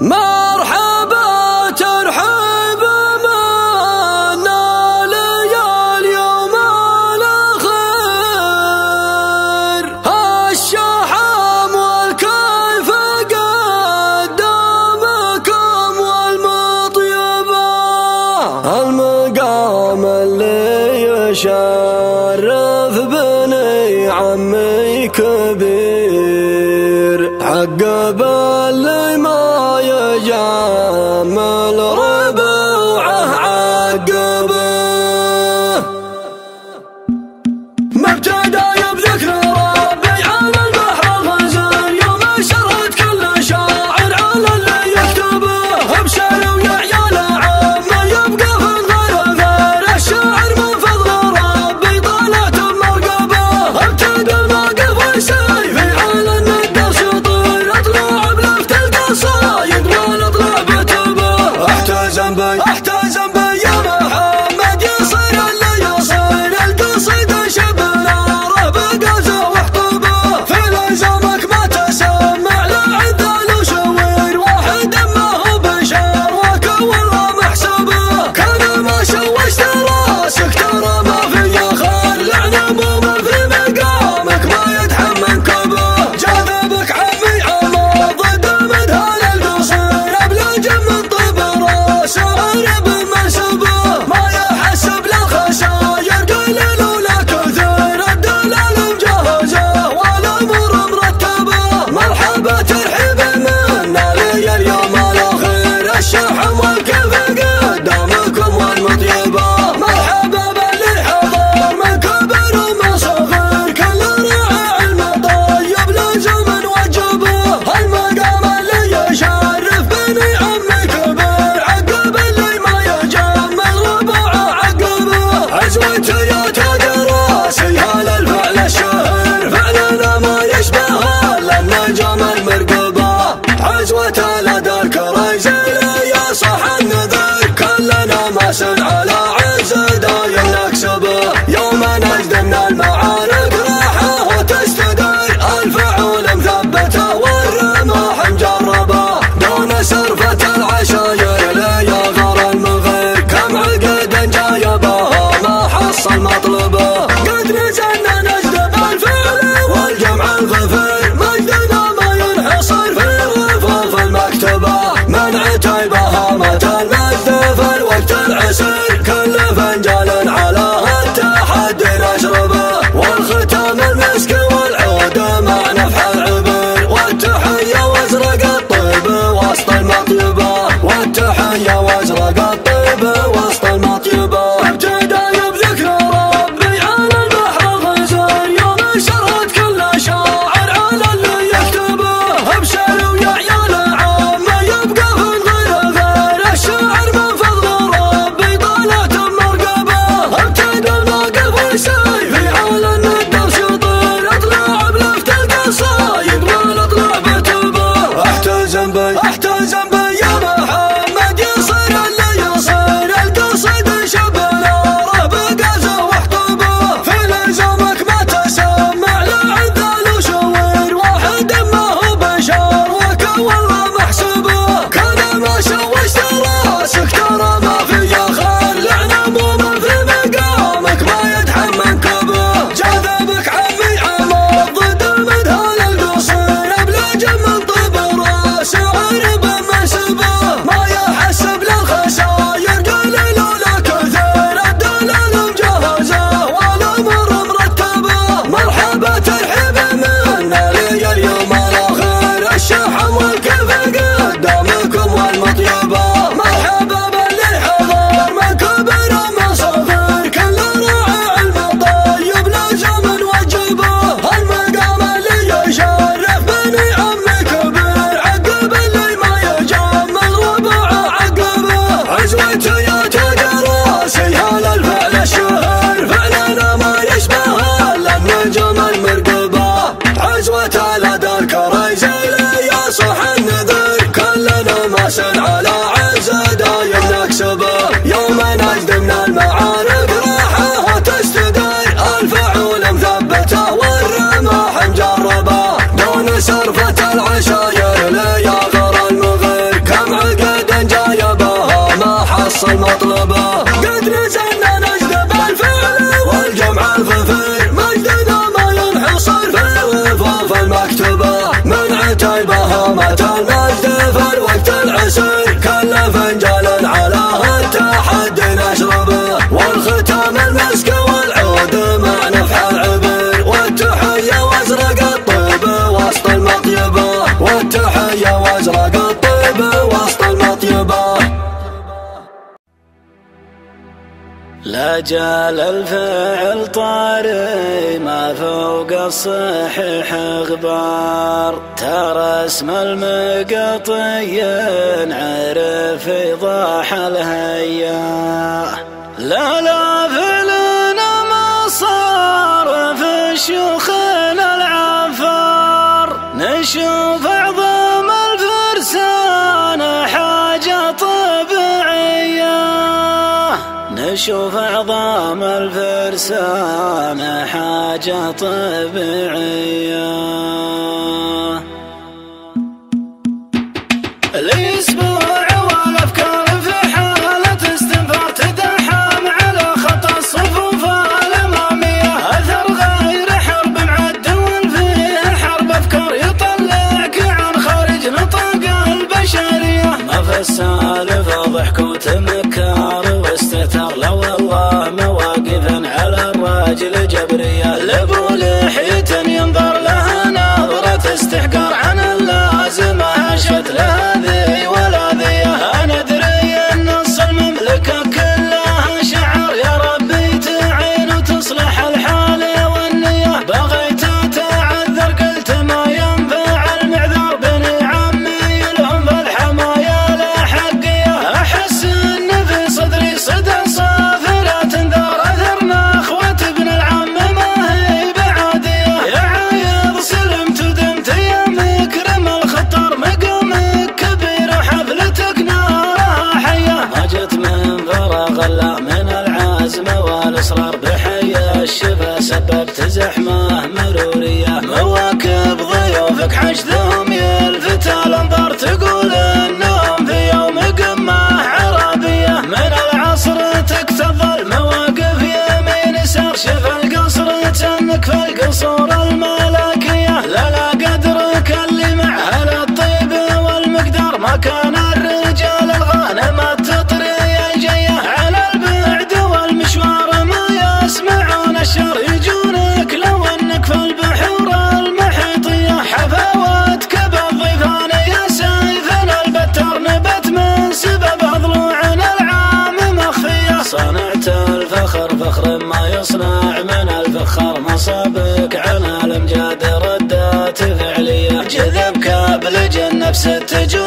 مرحبا أجل الفعل طاري ما فوق الصحيح أخبار. ترى اسم المقطيين عرف يضاح الهيا لا طعم الفرسان حاجة طبيعية. Accepted you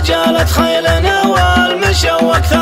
جالت خيلنا والمشى وأكثر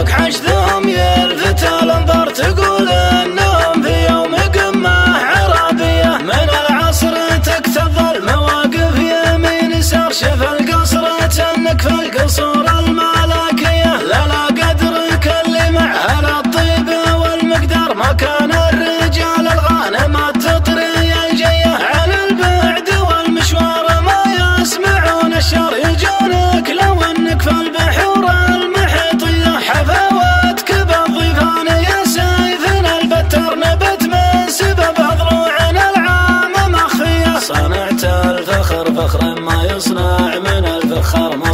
ضيوفك حشدهم يلفت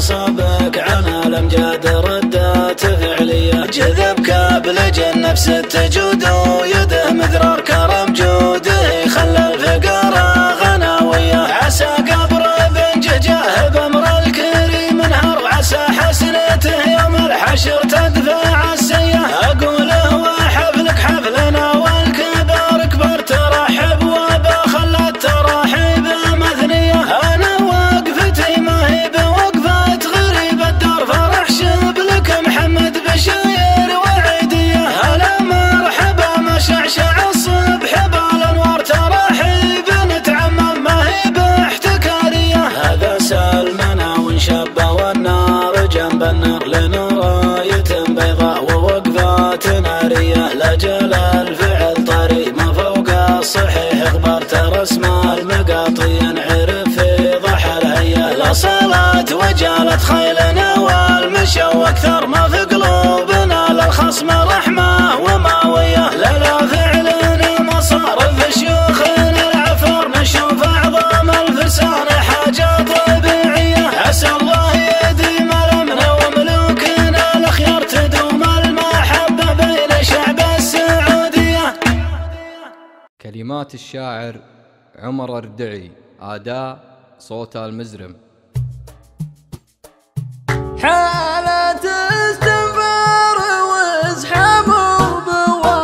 الفخر مصابك عن الامجاد ردات فعلية. جذبك بلج النفس تجود ويده مذرار كرم جوده. خلى الفقراء غناوية عسى قبر بن ججاه بأمر الكريم انهار. وعسى حسنته يوم الحشر تدفع صلات وجالت خيلنا والمشى وأكثر ما في قلوبنا للخصم رحمة وماوية. لا لا فعلنا مصارف شيوخنا العفر نشوف اعظم الفرسان حاجة طبيعية. عسى الله يديم الامن وملوكنا الأخيار تدوم المحبة بين شعب السعودية. كلمات الشاعر عمر الردعي أداء صوت المزرم. حالة استنفار وازحام وبواري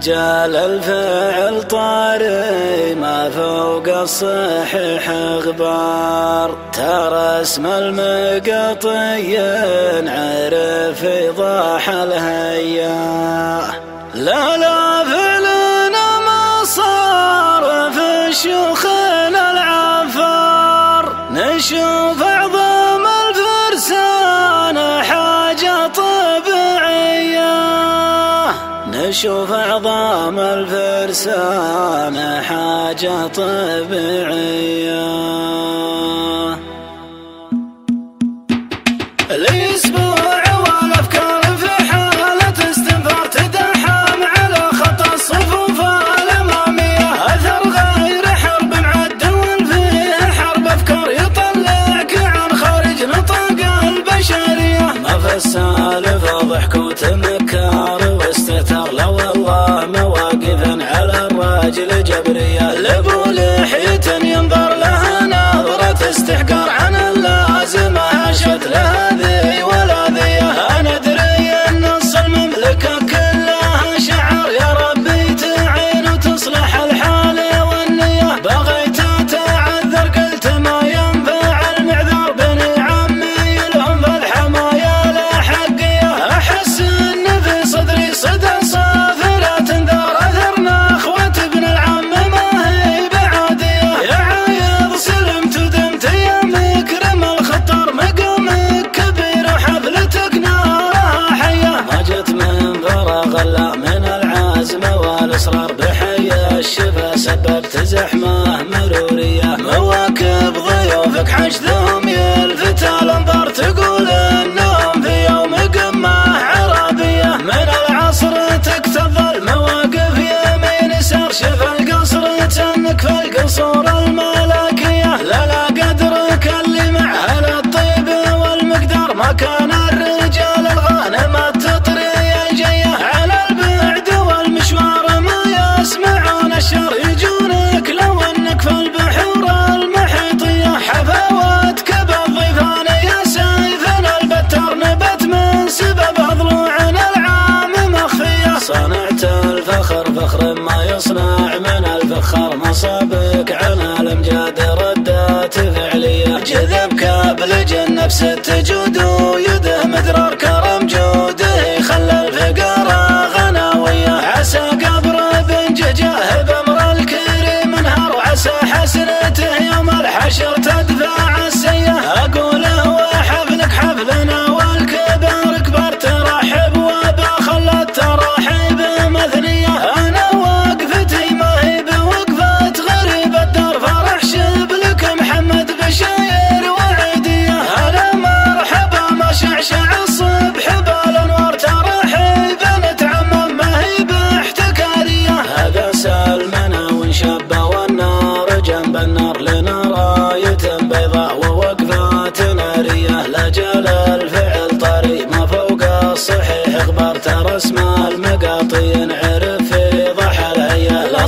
أجال الفعل طاري ما فوق الصحيح أخبار. ترى اسم المقطيين عرف يضاح الهيار شوف عظام الفرسان حاجة طبيعية. Acele ceabrăia, leva gonna يجن النفس التجود ويده مدرار كرم جوده. خلى الفقارة غناويه عسى قبر بن ججاه. بأمر الكريم انهار وعسى حسنته. يوم الحشر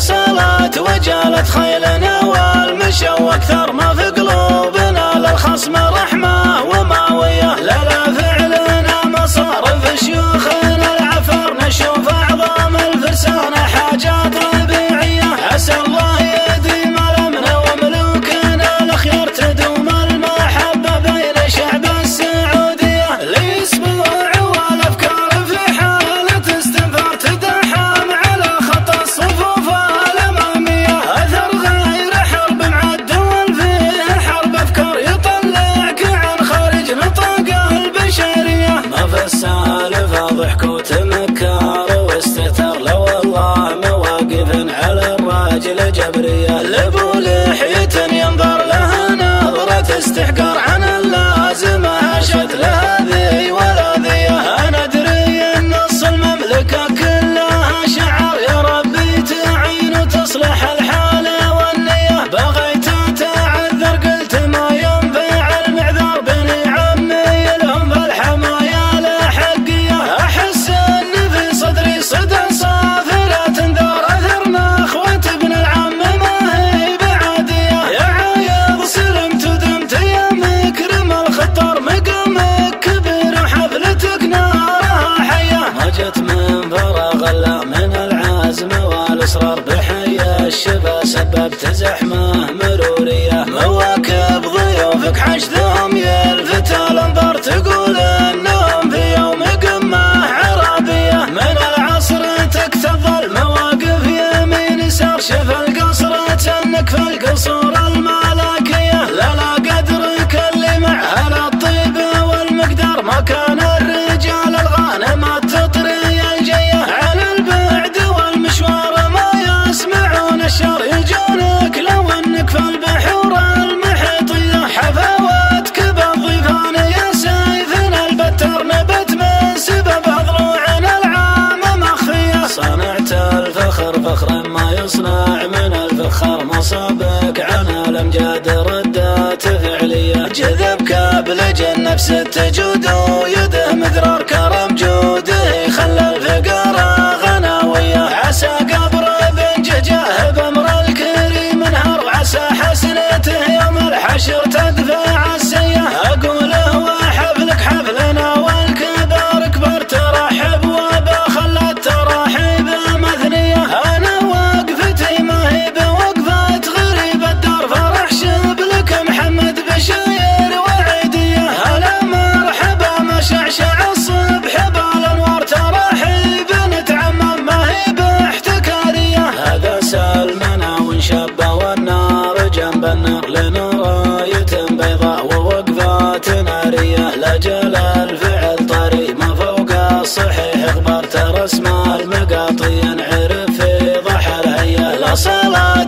وصلت وجالت خيلنا والمشى وأكثر ما في قلوبنا للخصم جاد ردات فعلية. جذبك جنب نفس جود ويده مذرارك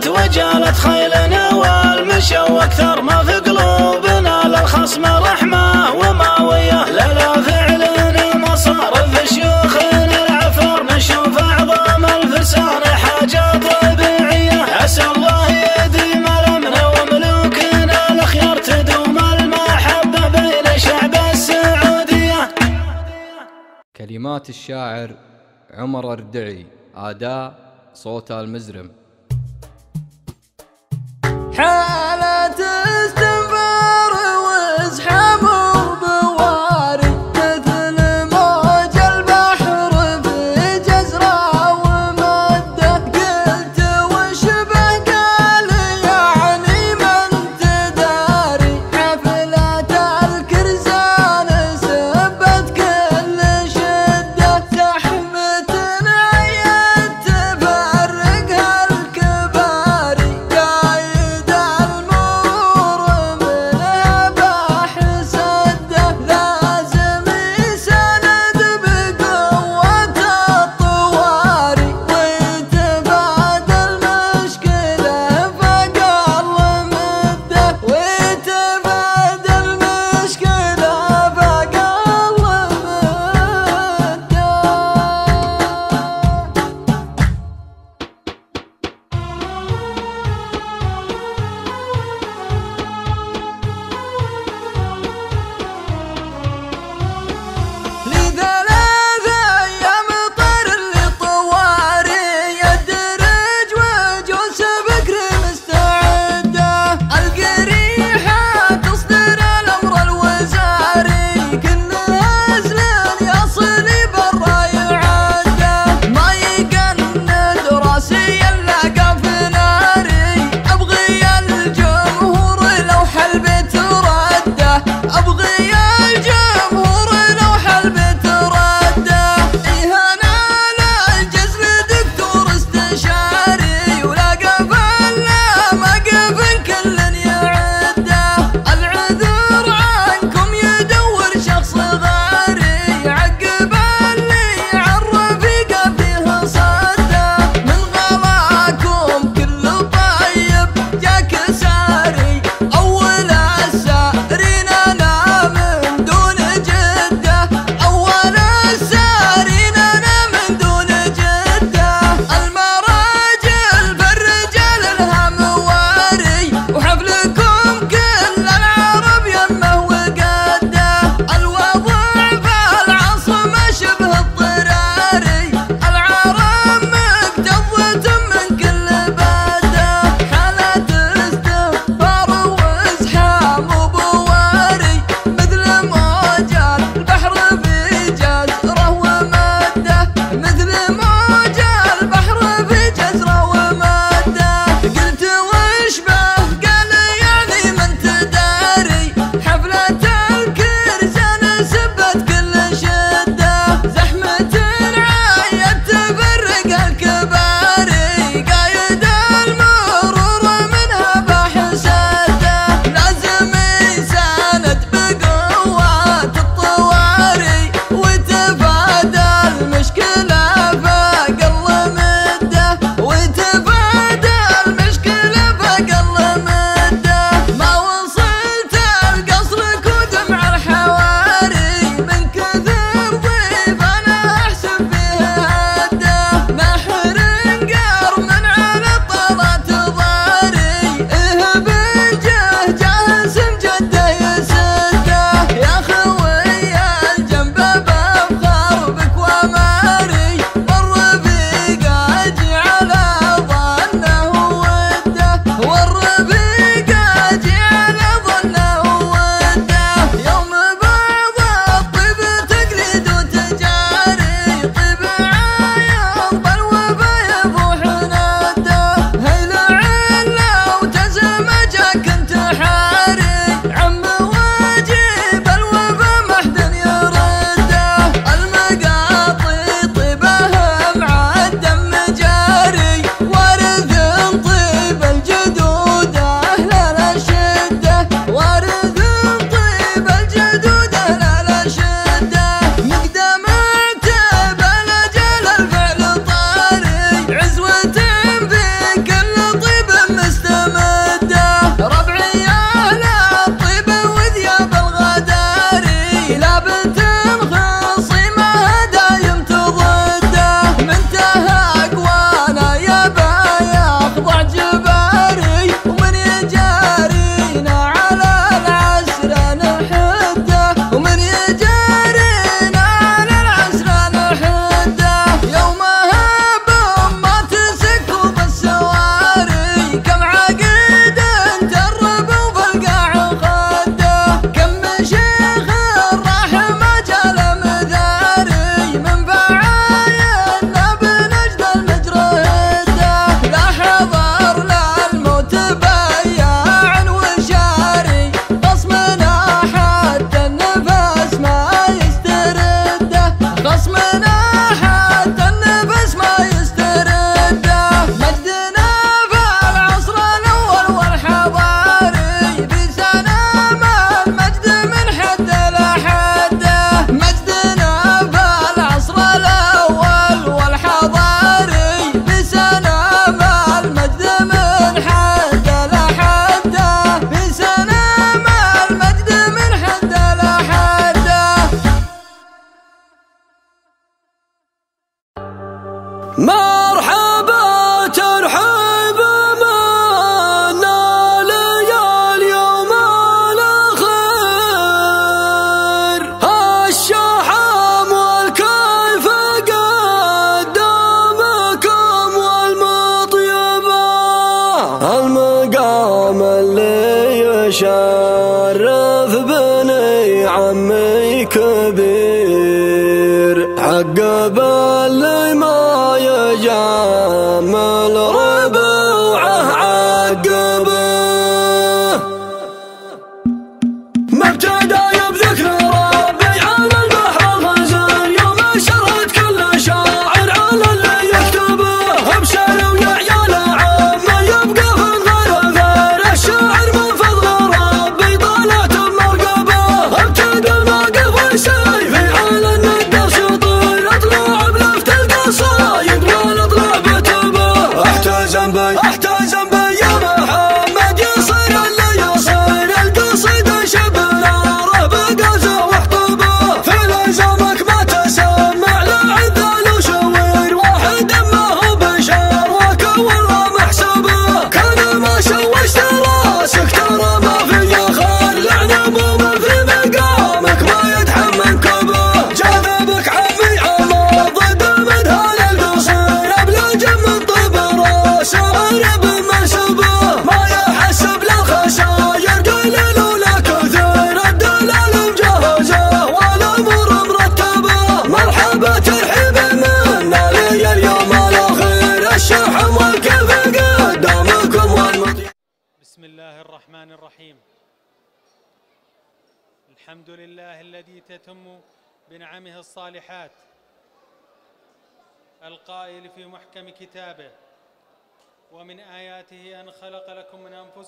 توجلت وجالت خيلنا والمشوا وأكثر ما في قلوبنا للخصم رحمة وما وياه للا فعلنا مصارف شيوخنا العفر نشوف أعظم الفرسان حاجة طبيعية. عسى الله يديم الأمن وملوكنا الأخيار تدوم المحبة بين شعب السعودية. كلمات الشاعر عمر الردعي آداء صوت المزرم.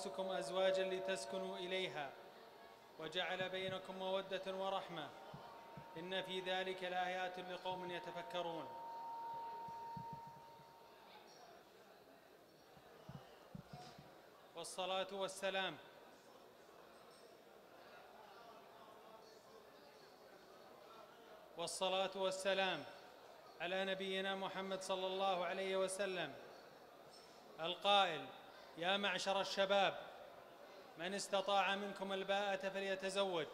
من أنفسكم أزواجا لتسكنوا إليها وجعل بينكم مودة ورحمة. إن في ذلك لآيات لقوم يتفكرون. والصلاة والسلام والصلاة والسلام على نبينا محمد صلى الله عليه وسلم القائل يا معشر الشباب من استطاع منكم الباءة فليتزوج.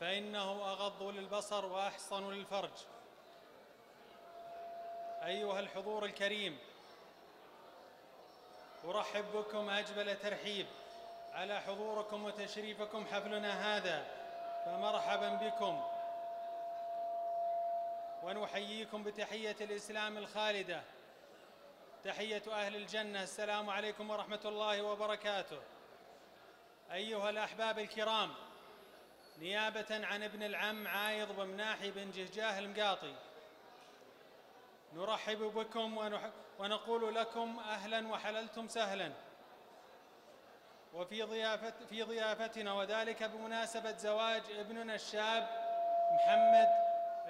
فإنه أغض للبصر وأحصن للفرج. أيها الحضور الكريم أرحب بكم أجمل ترحيب. على حضوركم وتشريفكم حفلنا هذا فمرحبا بكم. ونحييكم بتحية الإسلام الخالدة. تحية أهل الجنة. السلام عليكم ورحمة الله وبركاته. أيها الأحباب الكرام نيابة عن ابن العم عايض بن مناحي بن جهجاه المقاطي نرحب بكم. ونقول لكم أهلا وحللتم سهلا. وفي ضيافة في ضيافتنا وذلك بمناسبة زواج ابننا الشاب محمد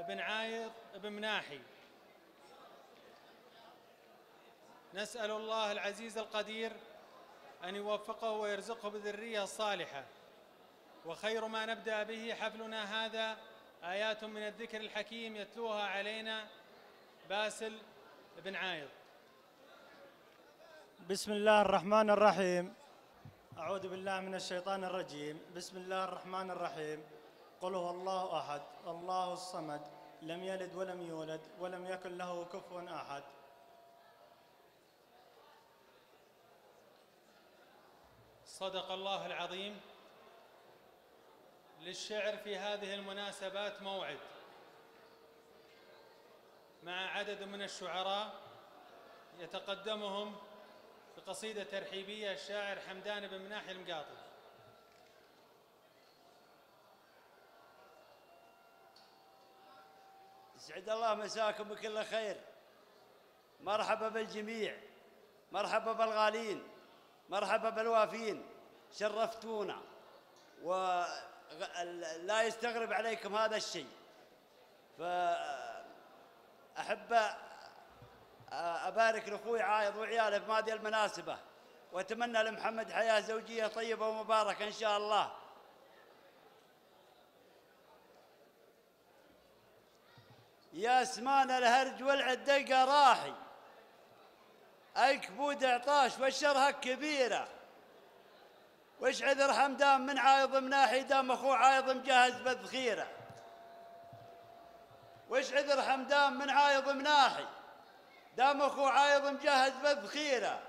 بن عايض بن مناحي. نسأل الله العزيز القدير أن يوفقه ويرزقه بالذرية الصالحة وخير ما نبدأ به حفلنا هذا آيات من الذكر الحكيم يتلوها علينا باسل بن عايض. بسم الله الرحمن الرحيم. أعوذ بالله من الشيطان الرجيم. بسم الله الرحمن الرحيم. قل هو الله أحد الله الصمد لم يلد ولم يولد ولم يكن له كفوا أحد. صدق الله العظيم للشعر في هذه المناسبات موعد مع عدد من الشعراء يتقدمهم بقصيدة ترحيبية الشاعر حمدان بن مناحي المقاطي يسعد الله مساكم بكل خير. مرحبا بالجميع. مرحبا بالغالين. مرحبا بالوافين شرفتونا. ولا يستغرب عليكم هذا الشيء. فأحب أبارك لأخوي عايض وعياله في هذه المناسبة وأتمنى لمحمد حياة زوجية طيبة ومباركة إن شاء الله. يا أسمان الهرج والعدقة راحي. الكبود عطاش والشرهة كبيرة؟ وش عذر حمدان من عايض مناحي دام أخوه عايض مجهز بالذخيرة وش عذر حمدان من عايض مناحي دام أخوه عايض مجهز بالذخيرة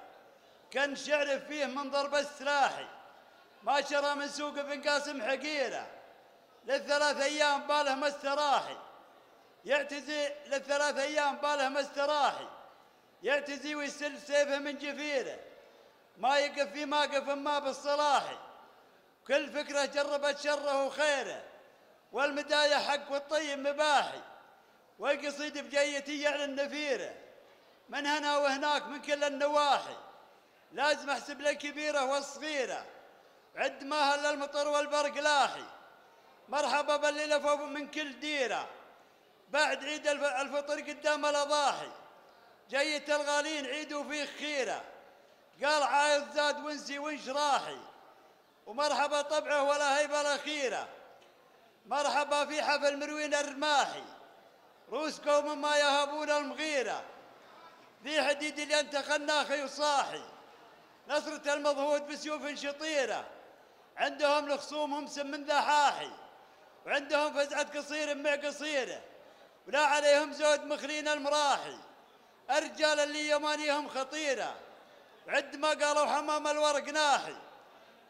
كان شعر فيه من ضرب السلاحي ما شرى من سوق بن قاسم حقيره للثلاث أيام باله ما استراحي يعتزي للثلاث أيام باله ما يعتزي ويسل سيفه من جفيره. ما يقف في موقف ما بالصلاحي. كل فكرة جربت شره وخيره. والمداية حق والطيب مباحي. والقصيد بجيتي يعلى النفيره. من هنا وهناك من كل النواحي. لازم احسب الكبيره والصغيرة. عد ما هل المطر والبرق لاحي. مرحبا باللي لفوا من كل ديرة. بعد عيد الف- الفطر قدام الأضاحي. جيت الغالين عيدوا فيه خيرة. قال عايض زاد ونسي وانشراحي ومرحبا طبعه ولا هيبة الاخيره مرحبا في حفل مروين الرماحي. روس قوم ما يهابون المغيرة. ذي حديد اللي أنت خناخي وصاحي. نصرة المضهود بسيوف شطيرة. عندهم لخصومهم سم من ذحاحي. وعندهم فزعة قصير مع قصيرة. ولا عليهم زود مخلين المراحي. الرجال اللي يمانيهم خطيرة. وعد ما قالوا حمام الورق ناحي.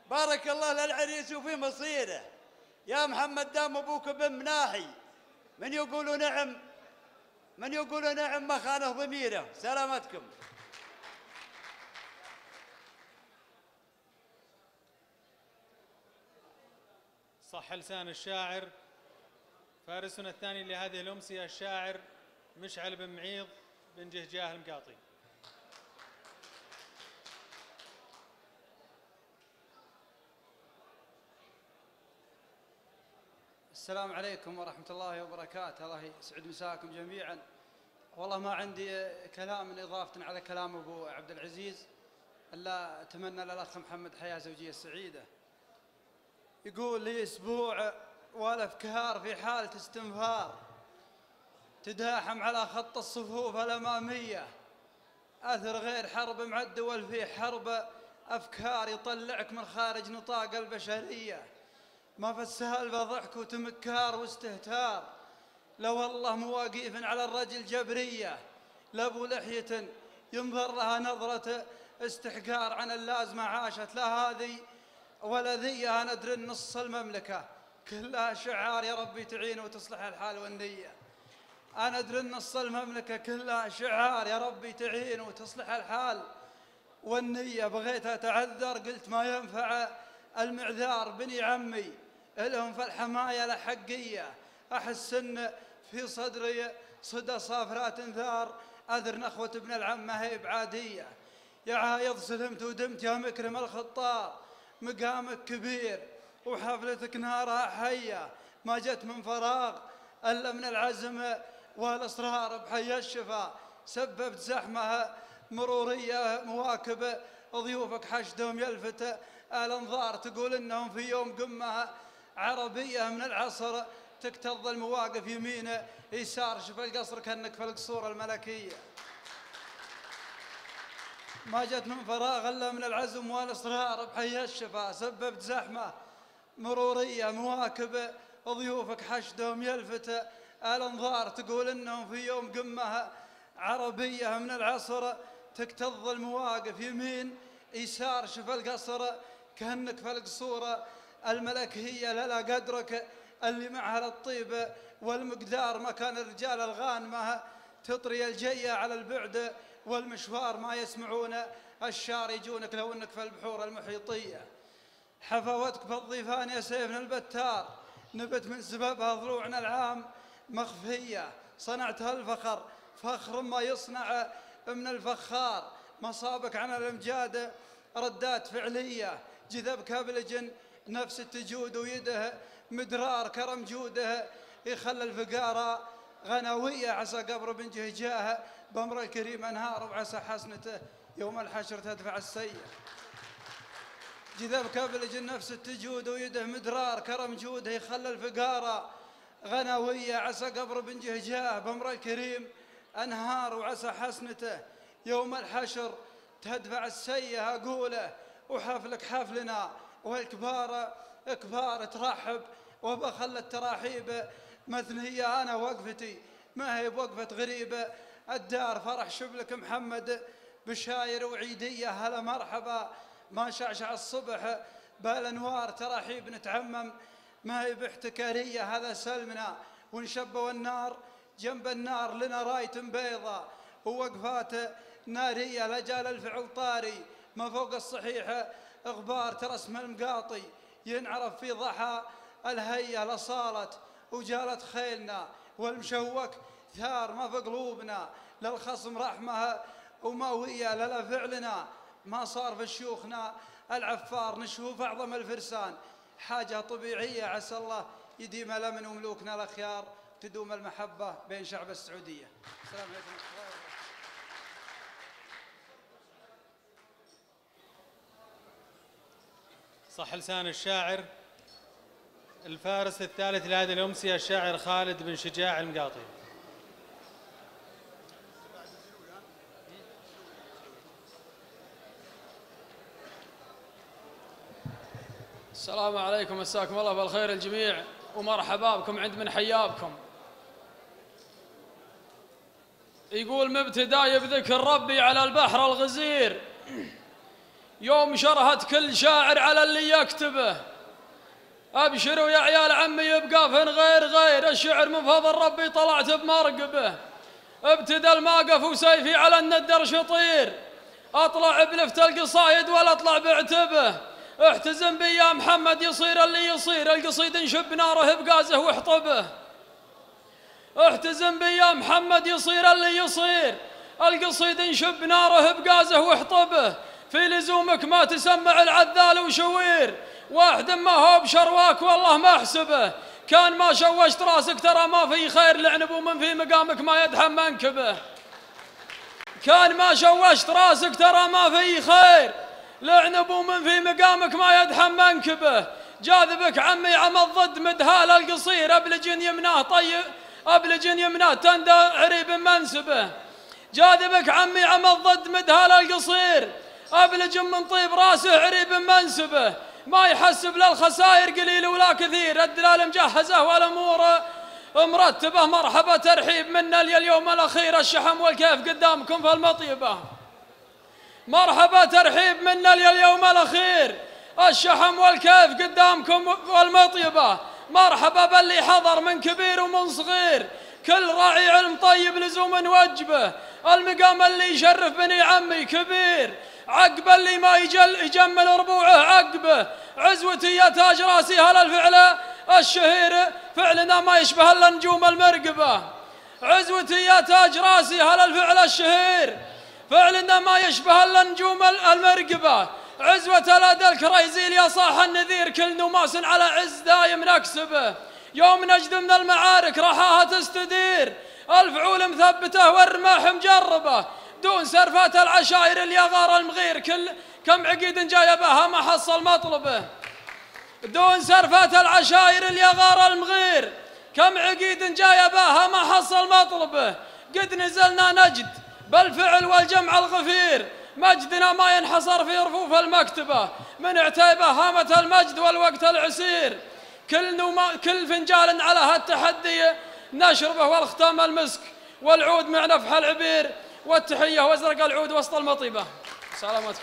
بارك الله للعريس وفي مصيره. يا محمد دام أبوك بن مناحي من يقولوا نعم؟ من يقولوا نعم ما خانه ضميره. سلامتكم. صح لسان الشاعر. فارسنا الثاني لهذه الأمسية الشاعر مشعل بن معيض. بن جهجاه المقاطي. السلام عليكم ورحمة الله وبركاته. الله يسعد مساكم جميعا. والله ما عندي كلام إضافة على كلام أبو عبد العزيز. إلا أتمنى للأخ محمد حياة زوجية سعيدة. يقول لي أسبوع والأفكار في حالة استنفار. تداحم على خط الصفوف الأمامية. أثر غير حرب مع الدول في حرب أفكار يطلعك من خارج نطاق البشرية. ما في السالفة ضحك وتمكار واستهتار. لو والله مواقيف على الرجل جبرية. لابو لحية ينظر لها نظرة استحقار عن اللازمة عاشت لا هذه ولا ذي. أنا أدري نص المملكة. كلها شعار يا ربي تعين وتصلح الحال والنية. أنا أدري نص المملكة كلها شعار يا ربي تعين وتصلح الحال. والنية بغيت أتعذر قلت ما ينفع المعذار بني عمي لهم في الحماية لحقية أحس إن في صدري صدى صافرات انثار أذر نخوة ابن العمة هي بعادية. يا عايض سلمت ودمت يا مكرم الخطار مقامك كبير وحفلتك نارها حية. ما جت من فراغ إلا من العزم والإصرار بحي الشفا سببت زحمة مرورية مواكب ضيوفك حشدهم يلفت. الأنظار تقول إنهم في يوم قمة عربية من العصر. تكتظ المواقف يمين يسار شوف القصر كأنك في القصور الملكية. ما جت من فراغ إلا من العزم والإصرار بحي الشفا سببت زحمة مرورية مواكب ضيوفك حشدهم يلفت. الأنظار تقول إنهم في يوم قمة عربية من العصر تكتظ المواقف يمين يسار شوف القصر كأنك في القصور الملكيه لا قدرك اللي معها للطيب والمقدار مكان الرجال الغانمه تطري الجية على البعد والمشوار ما يسمعون الشار يجونك لو إنك في البحور المحيطية. حفوتك بالضيفان يا سيفنا البتار نبت من سببها ضلوعنا العام مخفية صنعتها الفخر. فخر ما يصنع من الفخار. مصابك عن الامجاد ردات فعلية. جذب كبلج نفس التجود ويده. مدرار كرم جوده. يخلى الفقارة غنوية. عسى قبر بن جهجاه. بأمر الكريم أنهار وعسى حسنته. يوم الحشر تدفع السيئة جذب كبلج نفس التجود ويده. مدرار كرم جوده. يخلى الفقارة غنوية عسى قبر بن جهجاه بأمر الكريم أنهار وعسى حسنته. يوم الحشر تدفع السيئة أقوله وحفلك حفلنا والكبار كبار ترحب وبخل التراحيب مثنية أنا وقفتي ما هي بوقفة غريبة. الدار فرح شبلك محمد بشاير وعيدية هلا مرحبا. ما شعشع الصبح بالانوار ترحيب نتعمم. ما هي باحتكارية هذا سلمنا. ونشبوا النار جنب النار لنا راية بيضة. ووقفات نارية لجال الفعل طاري. ما فوق الصحيح غبار ترى المقاطي. ينعرف في ضحى الهية لصالت وجالت خيلنا. والمشوك ثار ما في قلوبنا. للخصم رحمة وماوية للا فعلنا. ما صار في شيوخنا العفار نشوف أعظم الفرسان. حاجة طبيعية عسى الله يديم لمن وملوكنا الأخيار تدوم المحبة بين شعب السعودية. السلام عليكم صح لسان الشاعر الفارس الثالث لهذه الأمسية الشاعر خالد بن شجاع المقاطي. السلام عليكم مساكم الله بالخير الجميع ومرحبا بكم عند من حيابكم. يقول مبتداي بذكر ربي على البحر الغزير. يوم شرهت كل شاعر على اللي يكتبه. ابشروا يا عيال عمي يبقى فين غير غير. الشعر من فضل ربي طلعت بمرقبه. ابتدى الماقف وسيفي على الندر شطير أطلع بلفت القصايد ولا أطلع بعتبه. احتزم بي يا محمد يصير اللي يصير. القصيد انشب ناره بقازه واحطبه. احتزم بي يا محمد يصير اللي يصير. القصيد انشب ناره بقازه واحطبه. في لزومك ما تسمع العذال وشوير. واحد ما هو بشرواك والله ما احسبه. كان ما شوشت راسك ترى ما في خير لعنب ومن في مقامك ما يدحم منكبه. كان ما شوشت راسك ترى ما في خير. لعنب ومن في مقامك ما يدحم منكبه. جاذبك عمي عم الضد مدهال القصير. ابلج يمناه طيب ابلج يمناه تندى عريب منسبه جاذبك عمي عم الضد مدهال القصير. ابلج من طيب راسه عريب منسبه ما يحسب للخسائر قليل ولا كثير. الدلال مجهزه والامور مرتبه مرحبا ترحيب منا اليوم الأخير. الشحم والكيف قدامكم في المطيبه مرحبا ترحيب منا اليوم الأخير. الشحم والكيف قدامكم والمطيبة. مرحبا باللي حضر من كبير ومن صغير. كل راعي علم طيب لزوم وجبه. المقام اللي يشرف بني عمي كبير. عقب اللي ما يجل يجمل ربوعه عقبه. عزوتي يا تاج راسي هلا الفعل. الشهير فعلنا ما يشبه إلا نجوم المرقبة. عزوتي يا تاج راسي هلا الفعل الشهير. فعلنا ما يشبه الا نجوم المرقبة. عزوة الأدى الكريزيل يا صاح النذير كل نماس على عز دايم نكسبه يوم نجد من المعارك رحاها تستدير. الفعول مثبتة والرماح مجربه دون سرفات العشائر اليغار المغير. كل كم عقيد جايبها ما حصل مطلبه دون سرفات العشائر اليغار المغير. كم عقيد جايبها ما حصل مطلبه قد نزلنا نجد بالفعل والجمع الغفير. مجدنا ما ينحصر في رفوف المكتبة. من عتيبة هامة المجد والوقت العسير. كل, نوما كل فنجال على هالتحدي. نشربه والختام المسك. والعود مع نفح العبير. والتحية وازرق العود وسط المطيبة. سلامتكم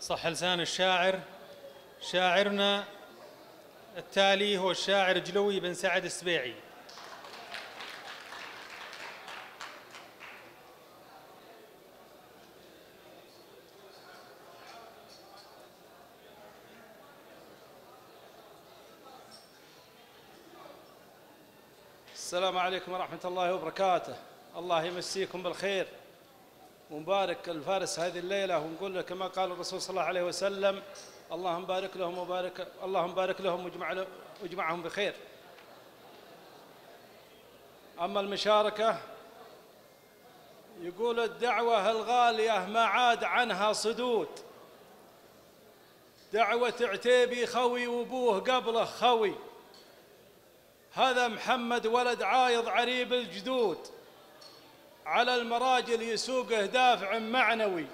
صح لسان الشاعر. شاعرنا التالي هو الشاعر جلوي بن سعد السبيعي. السلام عليكم ورحمة الله وبركاته. الله يمسيكم بالخير. ومبارك الفارس هذه الليلة ونقول له كما قال الرسول صلى الله عليه وسلم اللهم بارك لهم وبارك اللهم بارك لهم واجمع واجمعهم بخير. أما المشاركة يقول الدعوة الغالية ما عاد عنها صدود. دعوة عتيبي خوي وابوه قبله خوي. هذا محمد ولد عايض عريب الجدود. على المراجل يسوقه دافع معنوي.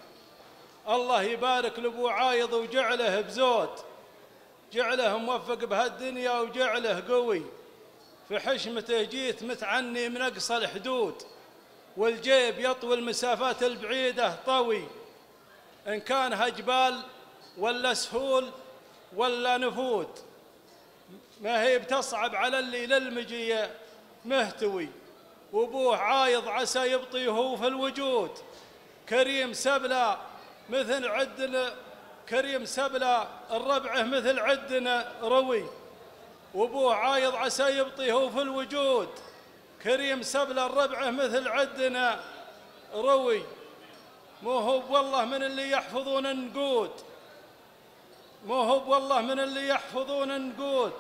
الله يبارك لابو عايض وجعله بزود جعله موفق بهالدنيا وجعله قوي. في حشمته جيت متعني من أقصى الحدود. والجيب يطوي المسافات البعيدة طوي. إن كانها جبال ولا سهول ولا نفود ما هي بتصعب على اللي للمجي مهتوي. وأبوه عايض عسى يبطيه هو في الوجود. كريم سبلا مثل عدنا كريم سبلا الربعه مثل عدنا روي. وابوه عايض عسى يبطيه هو في الوجود. كريم سبلا الربعه مثل عدنا روي. مو هو والله من اللي يحفظون النقود مو هو والله من اللي يحفظون النقود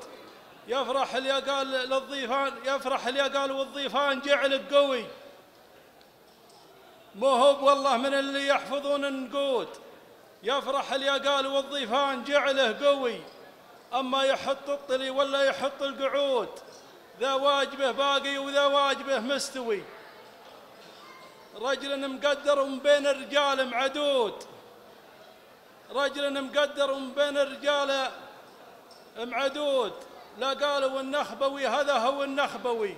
يفرح اللي قال للضيفان يفرح اللي قال والضيفان جعلك قوي. مو هو والله من اللي يحفظون النقود. يفرح اللي قال والضيفان جعله قوي. أما يحط الطلي ولا يحط القعود ذا واجبه باقي وذا واجبه مستوي. رجل مقدر من بين الرجال معدود. رجل مقدر من بين الرجال معدود. لا قالوا النخبوي هذا هو النخبوي.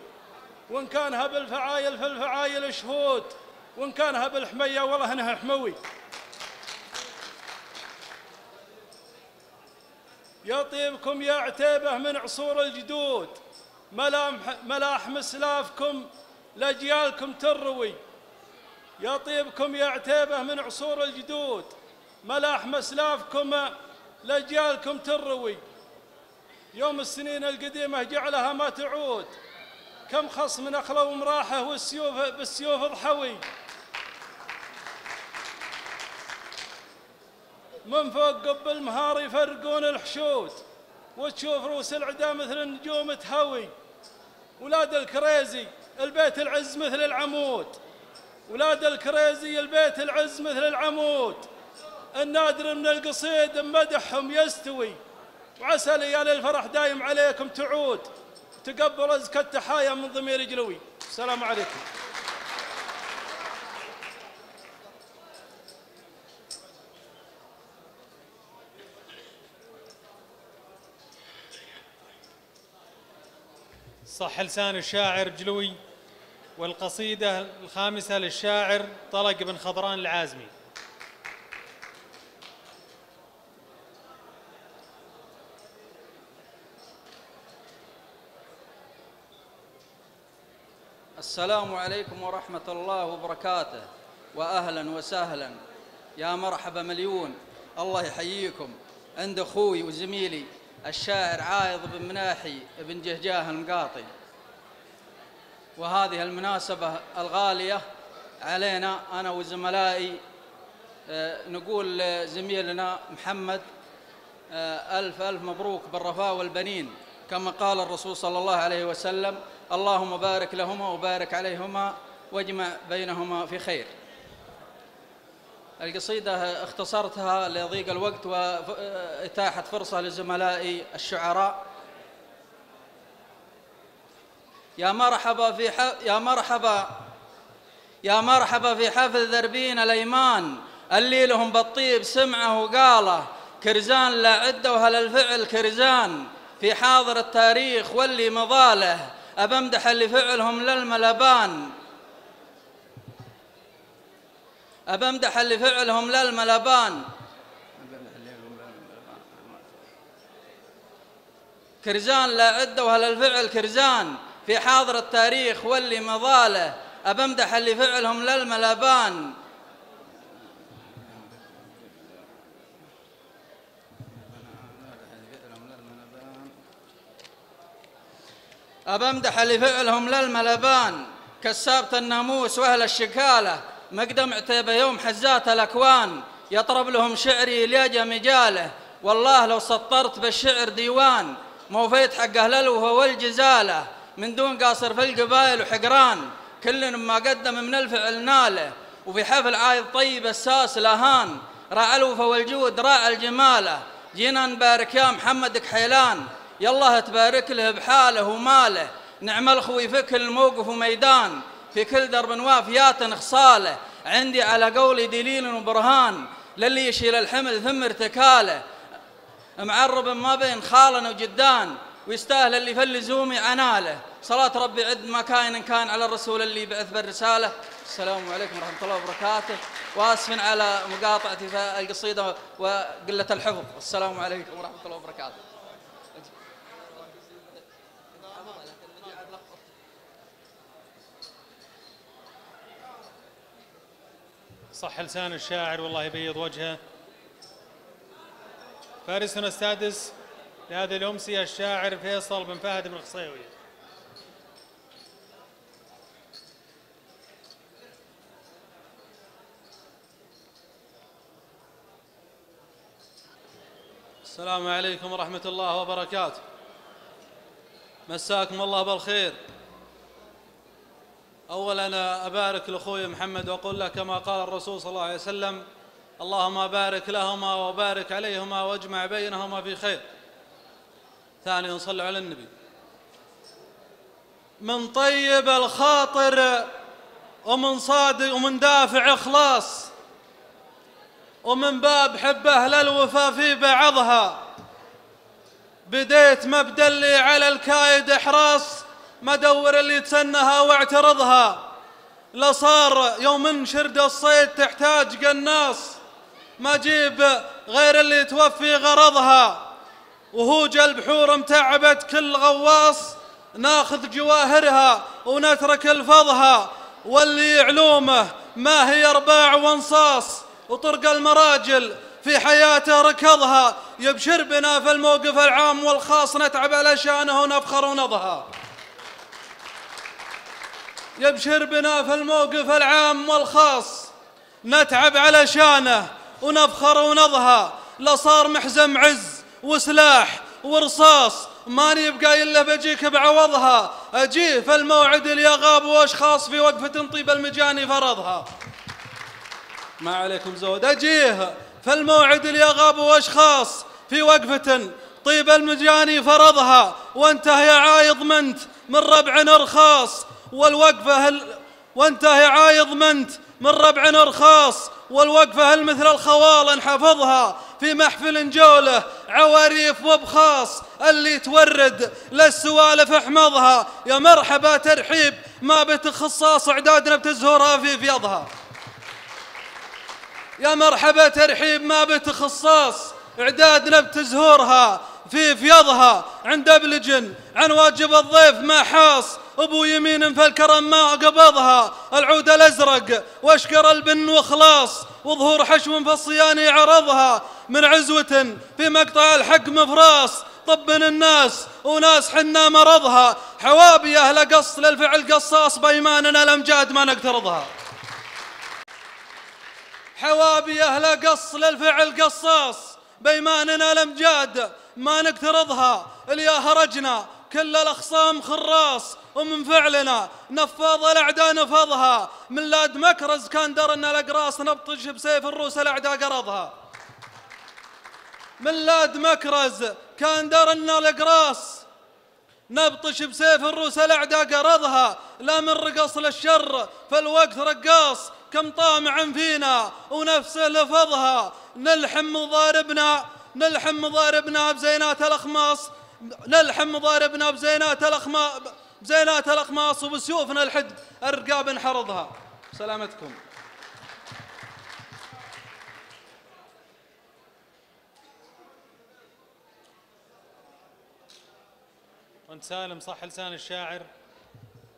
وإن كانها بالفعايل فالفعايل شهود. وإن كانها بالحميه والله أنها حموي. يطيبكم يا عتيبة من عصور الجدود ملامح ملاحم سلافكم لاجيالكم تروي. يطيبكم يا عتيبة من عصور الجدود ملاحم اسلافكم لاجيالكم تروي. يوم السنين القديمة جعلها ما تعود كم خصم نخلوا مراحه والسيوف بالسيوف ضحوي من فوق قب المهار يفرقون الحشود وتشوف رؤوس العدا مثل النجوم تهوي. ولاد الكريزي البيت العز مثل العمود. ولاد الكريزي البيت العز مثل العمود. النادر من القصيد مدحهم يستوي. وعسى ليالي الفرح دايم عليكم تعود. تقبل أزكى التحايا من ضمير جلوي. السلام عليكم. صح لسان الشاعر جلوي والقصيدة الخامسة للشاعر طلق بن خضران العازمي. السلام عليكم ورحمة الله وبركاته. وأهلا وسهلا. يا مرحبا مليون. الله يحييكم. عند أخوي وزميلي الشاعر عايض بن مناحي بن جهجاه المقاطي. وهذه المناسبة الغالية علينا أنا وزملائي آه، نقول لزميلنا محمد آه، ألف ألف مبروك بالرفاه والبنين. كما قال الرسول صلى الله عليه وسلم اللهم بارك لهما وبارك عليهما واجمع بينهما في خير. القصيدة اختصرتها لضيق الوقت وإتاحة فرصة لزملائي الشعراء. يا مرحبا في ح... يا مرحبا يا مرحبا في حفل ذربين الأيمان. اللي لهم بالطيب سمعه وقاله. كرزان لا عدة وهل الفعل كرزان. في حاضر التاريخ واللي مضاله. أبمدح اللي فعلهم للملبان. أبمدح اللي فعلهم للملبان كرزان لا عدة وهل الفعل كرزان في حاضر التاريخ واللي مضاله أبمدح اللي فعلهم للملبان أبمدح اللي فعلهم للملبان كسابة الناموس وأهل الشكالة. مقدم عتيبة يوم حزات الأكوان يطرب لهم شعري ليجا مجاله. والله لو سطرت بالشعر ديوان موفيت حق أهل الوفا والجزالة. من دون قاصر في القبائل وحقران كل ما قدم من الفعل ناله. وفي حفل عايد طيب الساس لاهان راعى الوفا والجود راعى الجمالة. جينا نبارك يا محمد كحيلان يالله تبارك له بحاله وماله. نعم الخوي في كل موقف وميدان. في كل درب وافيات خصاله عندي على قولي دليل وبرهان. للي يشيل الحمل ثم ارتكاله. معرب ما بين خالنا وجدان. ويستاهل اللي في اللزوم عناله. صلاة ربي عد ما كائن كان على الرسول اللي بعث بالرسالة السلام عليكم ورحمة الله وبركاته. وآسف على مقاطعتي في القصيدة وقلة الحفظ. السلام عليكم ورحمة الله وبركاته. صح لسان الشاعر والله يبيض وجهه. فارسنا السادس لهذه الأمسية الشاعر فيصل بن فهد بن الخصيوي السلام عليكم ورحمة الله وبركاته. مساكم الله بالخير. أولا أبارك لأخوي محمد وأقول له كما قال الرسول صلى الله عليه وسلم اللهم بارك لهما وبارك عليهما واجمع بينهما في خير. ثانيا صلوا على النبي. من طيب الخاطر ومن صادق ومن دافع إخلاص ومن باب حب أهل الوفا في بعضها. بديت مبدأ اللي على الكايد إحراص مدور اللي تسنها واعترضها. لصار يوم شرد الصيد تحتاج قناص. ما جيب غير اللي توفي غرضها. وهوج البحور متعبت كل غواص. ناخذ جواهرها ونترك الفضها. واللي علومه ما هي أرباع وانصاص. وطرق المراجل في حياته ركضها. يبشر بنا في الموقف العام والخاص نتعب على شانه ونفخر ونضها. يبشر بنا في الموقف العام والخاص. نتعب على شانه ونفخر ونضها لصار محزم عز وسلاح ورصاص. ما يبقى إلا بجيك بعوضها. اجيه في الموعد اللي غاب واشخاص في وقفة طيب المجاني فرضها. ما عليكم زود. اجيه في الموعد اللي غاب واشخاص في وقفة طيب المجاني فرضها. وانته يا عايض منت من ربع رخاص والوقفة هل وانته يا عايض منت من ربع رخاص والوقفة هل مثل الخوال حفظها في محفل جولة عواريف وبخاص اللي تورد للسوالف احمضها. يا مرحبا ترحيب ما بتخصاص اعدادنا بتزهرها في فيضها. يا مرحبا ترحيب ما بتخصاص اعدادنا بتزهورها في فيضها. عند ابلجن عن واجب الضيف ما حاص أبو يمين فالكرم ما قبضها العود الأزرق وأشكر البن وخلاص وظهور حشو في الصياني عرضها من عزوة في مقطع الحق مفراس طب الناس وناس حنا مرضها حوابي أهل قص للفعل قصاص بايماننا الامجاد ما نقترضها. حوابي أهل قص للفعل قصاص بايماننا الامجاد ما نقترضها اليا هرجنا كل الأخصام خراص ومن فعلنا نفاض الأعداء نفضها من لاد مكرز كان درنا الأقراص نبطش بسيف الروس الأعداء قرضها. من لاد مكرز كان درنا الأقراص نبطش بسيف الروس الأعداء قرضها. لا من رقص للشر فالوقت رقاص كم طامع فينا ونفسه لفظها. نلحم مضاربنا نلحم مضاربنا بزينات الأخماص. نلحم مضاربنا بزينات الأخماص. بزينات الاخماص وبسيوفنا الحد الرقاب نحرضها سلامتكم. وانت سالم صح لسان الشاعر.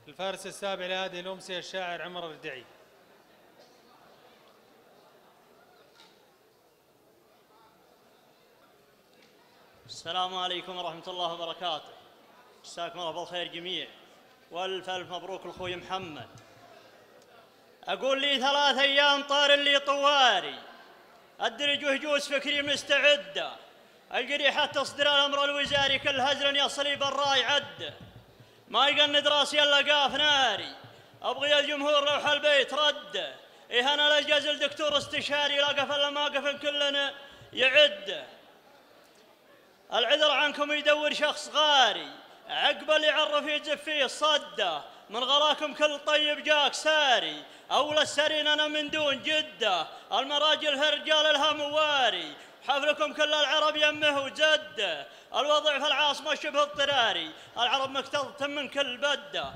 الفارس السابع لهذه الأمسية الشاعر عمر الردعي. السلام عليكم ورحمة الله وبركاته. مساكم الله بالخير جميع. والف ألف مبروك لأخوي محمد. أقول لي ثلاث أيام طار اللي طواري. الدرج وهجوس فكري مستعدة. القريحة تصدر الامر الوزاري. كل هزل يصلي بالراي عده ما يقند رأسي إلا قاف ناري. أبغي الجمهور لوح البيت رده إيه أنا الجزل دكتور استشاري. لا قفل ما قفل كلنا يعده العذر عنكم يدور شخص غاري. عقب اللي يجف فيه صده. من غلاكم كل طيب جاك ساري. أول السرين أنا من دون جدة. المراجل في رجال الهم واري حفلكم كل العرب يمه وجدة. الوضع في العاصمة شبه اضطراري. العرب مكتظة من كل بدة.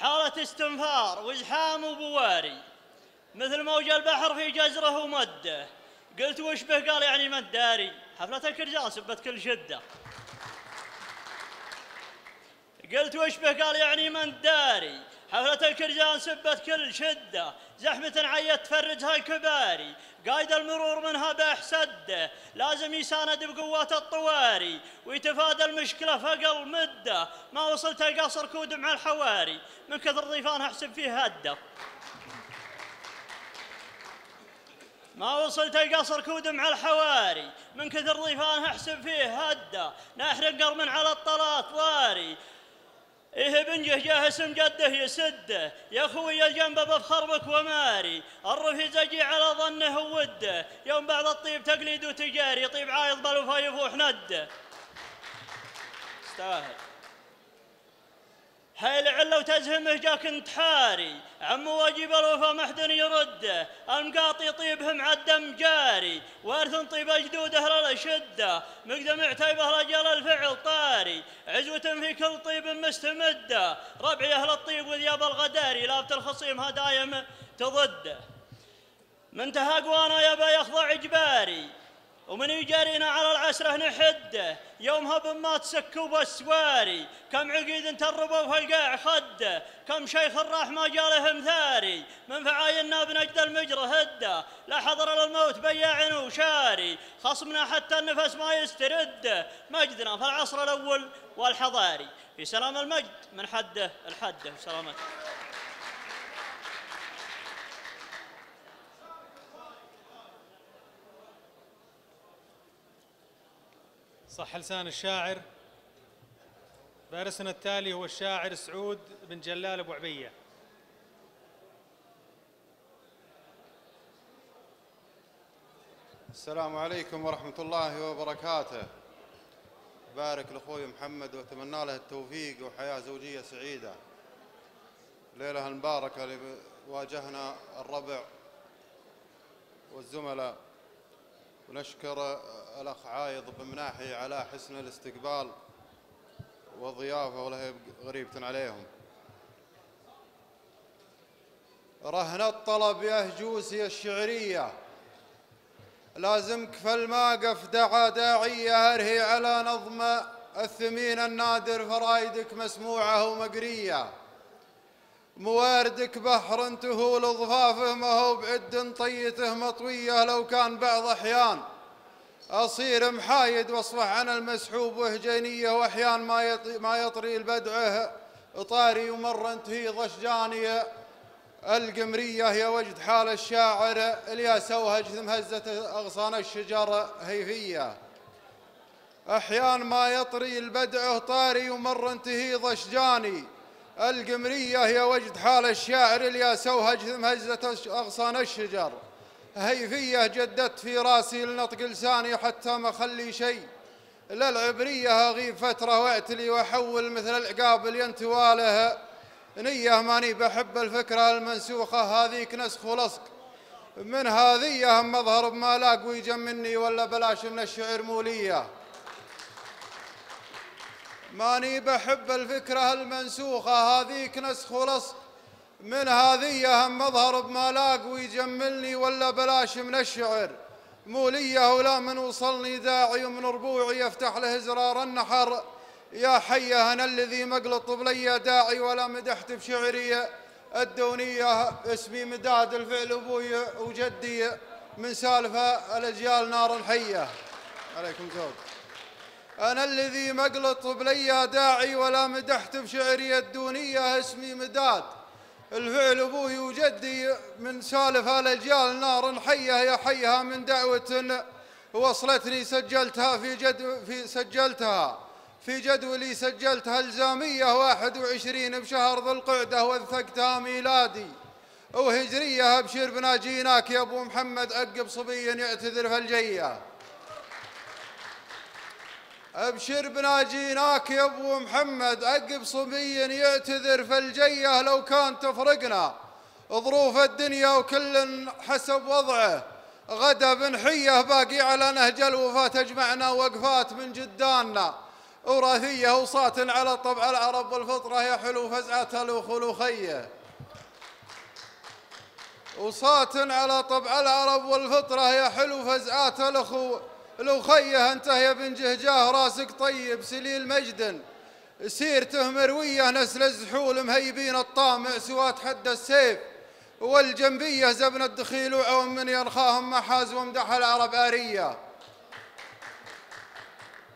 حالة استنفار وازحام وبواري. مثل موج البحر في جزره ومده. قلت وش به؟ قال يعني ما الداري حفلة الكرجان سبت كل شدة قلت وش به قال يعني ما الداري حفلة الكرجان سبت كل شدة زحمة عيت تفرجها الكباري. قايد المرور منها بأحسده لازم يساند بقوات الطواري. ويتفادى المشكلة في أقل مدة. ما وصلت القصر كود مع الحواري. من كثر ضيفان أحسب فيه هدة. ما وصلت القصر كود مع الحواري. من كثر ضيفان أحسب فيه هدة نحرق قرمن على الطلات واري. إيه بنجه جاه اسم جده يسده. يا خوي الجنب بفخربك وماري. الرفيز أجي على ظنه ووده. يوم بعد الطيب تقليد وتجاري. طيب عايض بلوفا يفوح نده استاهل. هاي العلة وتزهمه جاك انتحاري. عمو واجب الوفا محدن يرده. المقاطي طيبهم عالدم جاري. وارث طيب أجدوده للشدة مقدم عتيبه رجال الفعل طاري. عزوة في كل طيب مستمدة. ربعي أهل الطيب وذياب الغداري. لابت الخصيم هدايم تضده. من تهاق وأنا يبا يخضع إجباري. ومن يجارينا على العسرة نحده. يومها بما تسكوا بالسواري كم عقيد تربوا في القاع خده كم شيخ الراح ما جاله مثاري من فعايلنا بنجد المجرى هده لا حضر للموت بياع وشاري خصمنا حتى النفس ما يسترده مجدنا في العصر الأول والحضاري. في سلام المجد من حده الحده سلامته صح لسان الشاعر. فارسنا التالي هو الشاعر سعود بن جلال أبو عبية. السلام عليكم ورحمة الله وبركاته. بارك لأخوي محمد وأتمنى له التوفيق وحياة زوجية سعيدة. ليلة المباركة اللي واجهنا الربع والزملاء. ونشكر الأخ عايض بن مناحي على حسن الاستقبال والضيافة ولا غريبة عليهم. رهن الطلب يا هجوسي الشعرية. لازمك فالماقف دعا داعية أرهي على نظم الثمين النادر فرايدك مسموعة ومقرية. مواردك بحر تهول ضفافه ما هو بعد طيته مطوية لو كان بعض أحيان. أصير محايد واصفح عن المسحوب وهجينية وأحيان ما ما يطري البدعة. طاري ومر انتهي ضشجانية القمرية هي وجد حال الشاعر. الياس أوهج مهزة أغصان الشجر. هيفية أحيان ما يطري البدع طاري ومر انتهي ضشجاني القمرية هي وجد حال الشاعر الياس اوهج مهزة أغصان الشجر. هيفية جدت في راسي لنطق لساني حتى ما خلي شيء. للعبرية أغيب فترة واعتلي وأحول مثل العقاب ينتواله نية ماني بحب الفكرة المنسوخة هذيك نسخ ولصق. من هذية مظهر بما لاق ويجمني ولا بلاش من الشعر مولية. ماني بحب الفكرة المنسوخة هذيك نسخ ولصق من هذية مظهر بما لاق ويجملني ولا بلاش من الشعر. مولية ولا من وصلني داعي ومن ربوعي يفتح له زرار النحر. يا حيه أنا الذي مقلط بلي داعي ولا مدحت بشعري. الدونية اسمي مداد الفعل أبوي وجدي. من سالفة الأجيال نار حية عليكم زود. أنا الذي مقلط بلي داعي ولا مدحت بشعري الدونية اسمي مداد. الفعل أبوي وجدي من سالفة الأجيال نار حية يا حيها من دعوة وصلتني سجلتها في جد في سجلتها. في جدولي سجلتها الزامية واحد وعشرين بشهر ذو القعدة وثقتها ميلادي. وهجرية أبشر بناجيناك يا أبو محمد عقب صبي يعتذر في أبشر بناجيناك يا أبو محمد. عقب صبي يعتذر في الجية لو كان تفرقنا. ظروف الدنيا وكل حسب وضعه. غدا بنحيه باقي على نهج الوفاة تجمعنا وقفات من جداننا. وراثية وصات على طبع العرب والفطرة يا حلو فزعة الأخلوخية وصات على طبع العرب والفطرة يا حلو فزعات الأخو الأخية أنت يا بن جهجاه راسك طيب سليل مجد سيرته مروية نسل الزحول مهيبين الطامع سوات حد السيف. والجنبية زبن الدخيل وعون من يرخاهم محاز ومدح العرب آرية.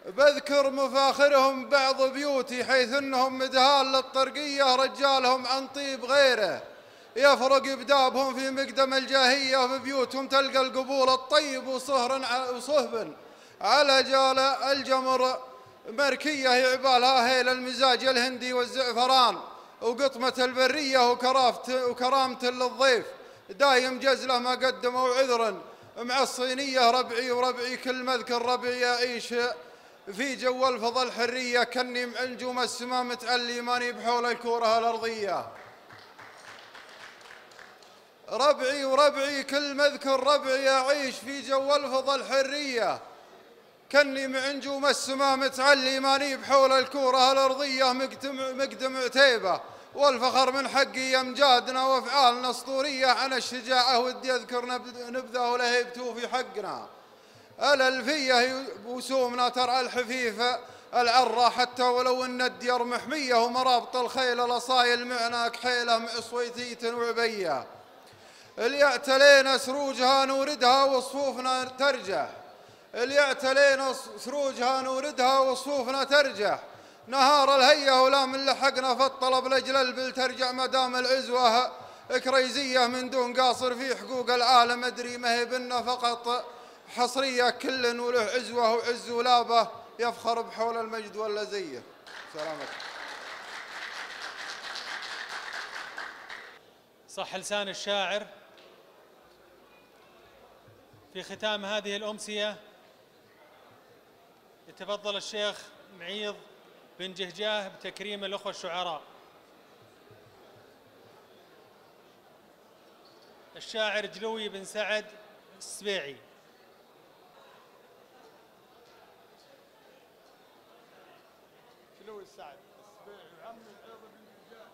بذكر مفاخرهم بعض بيوتي حيث إنهم مدهال للطرقية رجالهم عن طيب غيره. يفرق بدابهم في مقدم الجاهية وفي بيوتهم تلقى القبول الطيب وصهر وصهب على جال الجمر. مركية يعبالها هيل المزاج الهندي والزعفران وقطمة البرية وكرافة وكرامة للضيف. دايم جزله ما قدموا عذرا مع الصينية ربعي وربعي كل مذكر ربعي يعيش في جو الفضل الحرية كني مع نجوم السماء متعلي ماني بحول الكورة الأرضية. ربعي وربعي كل مذكر ربعي يعيش في جو الفضل الحرية. كني مع نجوم السماء متعلي ماني بحول الكورة الأرضية مقدم, مقدم عتيبة. والفخر من حقي أمجادنا وأفعالنا أسطورية. عن الشجاعة ودي أذكر نبذة ولهيبته في حقنا. الألفية وسومنا ترى الحفيفة العرة حتى ولو أن الديار محمية. ومرابط الخيل الأصايل معنا كحيلة مع صويتيت وعبية. اللي اعتلينا سروجها نوردها وصفوفنا ترجح اللي اعتلينا سروجها نوردها وصفوفنا ترجح نهار الهية ولا من لحقنا في الطلب لجل البل ترجع مدام العزوة كريزية من دون قاصر في حقوق العالم. أدري ما هي بنا فقط. حصرية كل وله عزوة وعز ولابة يفخر بحول المجد ولا زيه سلامك صح لسان الشاعر. في ختام هذه الأمسية يتفضل الشيخ معيض بن جهجاه بتكريم الأخوة الشعراء. الشاعر جلوي بن سعد السبيعي. جلوي سعد السبيعي وعم العيض بن جهجاه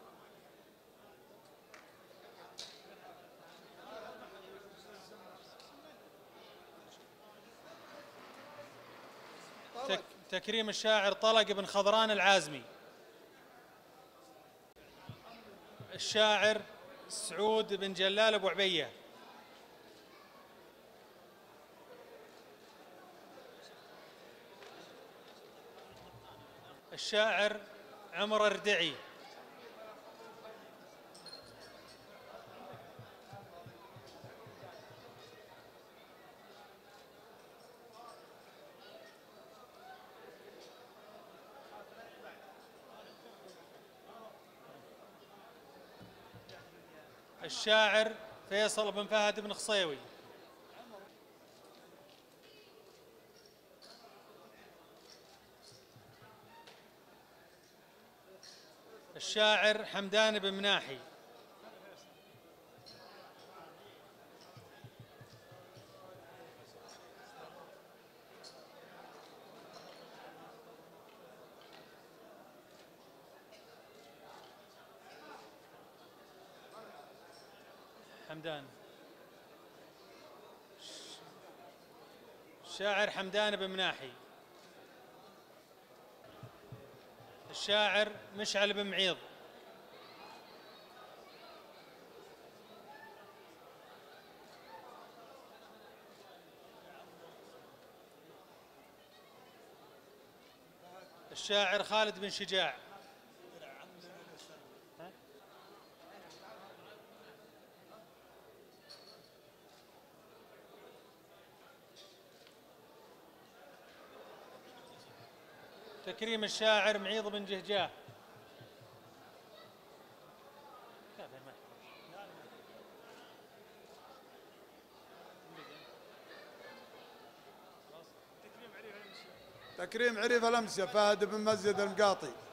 تك تكريم الشاعر طلق بن خضران العازمي. الشاعر سعود بن جلال أبو عبية. الشاعر عمر الردعي. الشاعر فيصل بن فهد بن خصيوي. الشاعر حمدان بن مناحي. حمدان. الشاعر حمدان بن مناحي. الشاعر مشعل بن معيض. الشاعر خالد بن شجاع. تكريم الشاعر معيض بن جهجاه. تكريم عريف الأمسية فهد بن مسجد المقاطي.